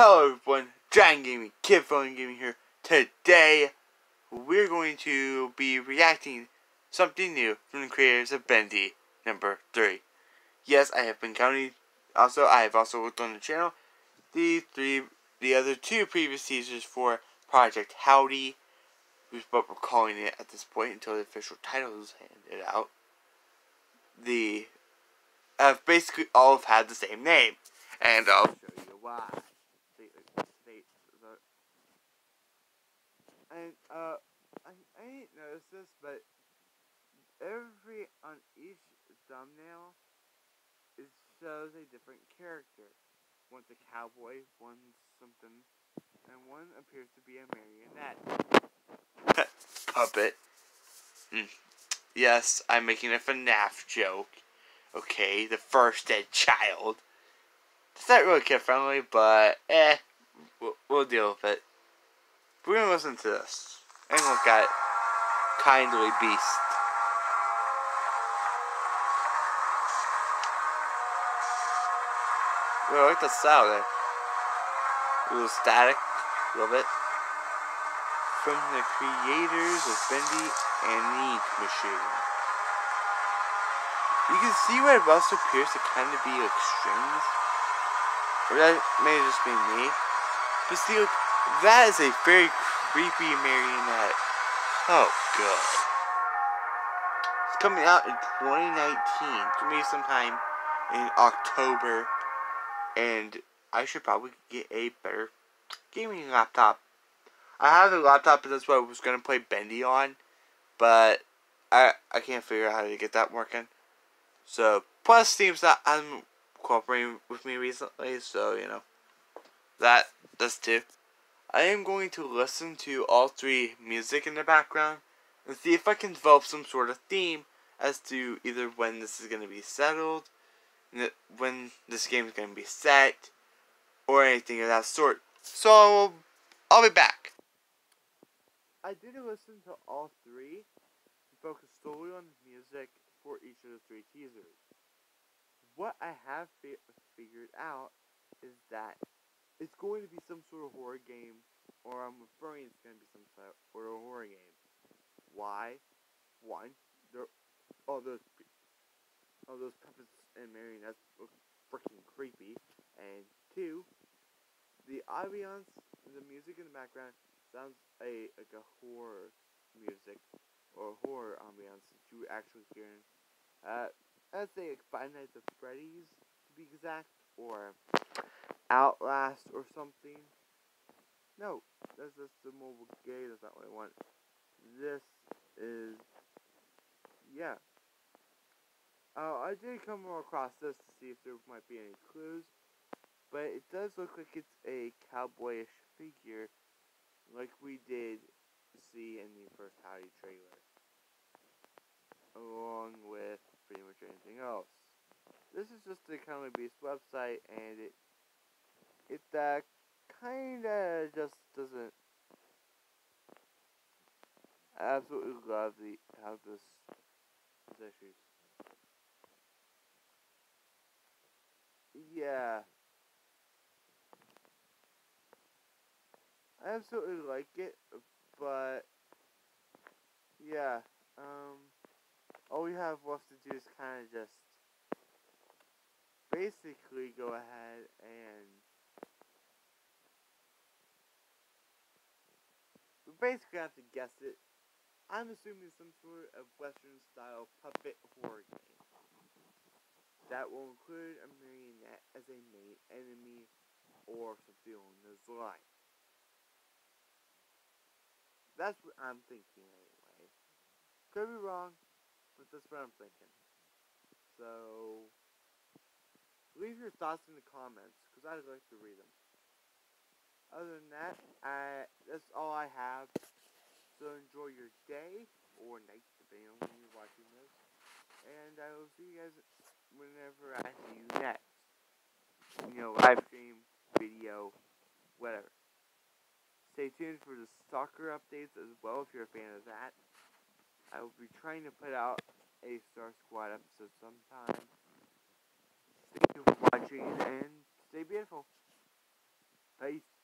Hello everyone, Dragon Gaming, Kid Phone Gaming here. Today, we're going to be reacting something new from the creators of Bendy number 3. Yes, I have been counting. Also, I have also worked on the channel. The three, the other two previous teasers for Project Howdy, which what we're calling it at this point until the official title is handed out. The have basically all have had the same name, and I'll show you why. And uh, I I didn't notice this, but every on each thumbnail it shows a different character. One's a cowboy, one's something, and one appears to be a marionette. Puppet. Mm. Yes, I'm making a FNAF joke. Okay, the first dead child. It's not really kid friendly, but eh, we'll, we'll deal with it. We're gonna listen to this and look at Kindly Beast. I like the sound there. A little static, a little bit. From the creators of Bendy and the Ink Machine. You can see where it also appears to kind of be like strings. Or that may just be me. But see, like, that is a very creepy marionette. Oh, God. It's coming out in 2019. To me, sometime in October and I should probably get a better gaming laptop. I have a laptop, but that's what I was gonna play Bendy on, but I I can't figure out how to get that working. So plus Steam's not I'm cooperating with me recently, so you know that does too. I am going to listen to all three music in the background and see if I can develop some sort of theme as to either when this is going to be settled when this game is going to be set or anything of that sort. So, I'll be back. I did listen to all three and focus solely on the music for each of the three teasers. What I have fi figured out is that it's going to be some sort of horror game, or I'm referring it's going to be some sort of horror game. Why? One, there, oh, those, oh, those puppets and marionettes look freaking creepy. And two, the ambiance, the music in the background sounds a like a horror music or horror ambiance that you actually hear in, uh, I'd say like Five Nights at Freddy's to be exact, or Or something. No, that's just the mobile game. That's not what I want. This is, yeah. Uh, I did come across this to see if there might be any clues, but it does look like it's a cowboyish figure, like we did see in the first Howdy trailer, along with pretty much anything else. This is just the Kindly Beast website, and it it uh, kinda just doesn't. I absolutely love the how this this issues. Yeah. I absolutely like it, but yeah, um, all we have left to do is kind of just basically go ahead and basically have to guess it. I'm assuming some sort of Western style puppet horror game that will include a marionette as a main enemy or something along lines. That's what I'm thinking anyway. Could be wrong, but that's what I'm thinking. So, leave your thoughts in the comments, because I'd like to read them. Other than that, I, that's all I have. So enjoy your day, or night, depending on when you're watching this. And I will see you guys whenever I see you next. You know, live stream, video, whatever. Stay tuned for the soccer updates as well if you're a fan of that. I will be trying to put out a Star Squad episode sometime. Thank you for watching and stay beautiful. Peace.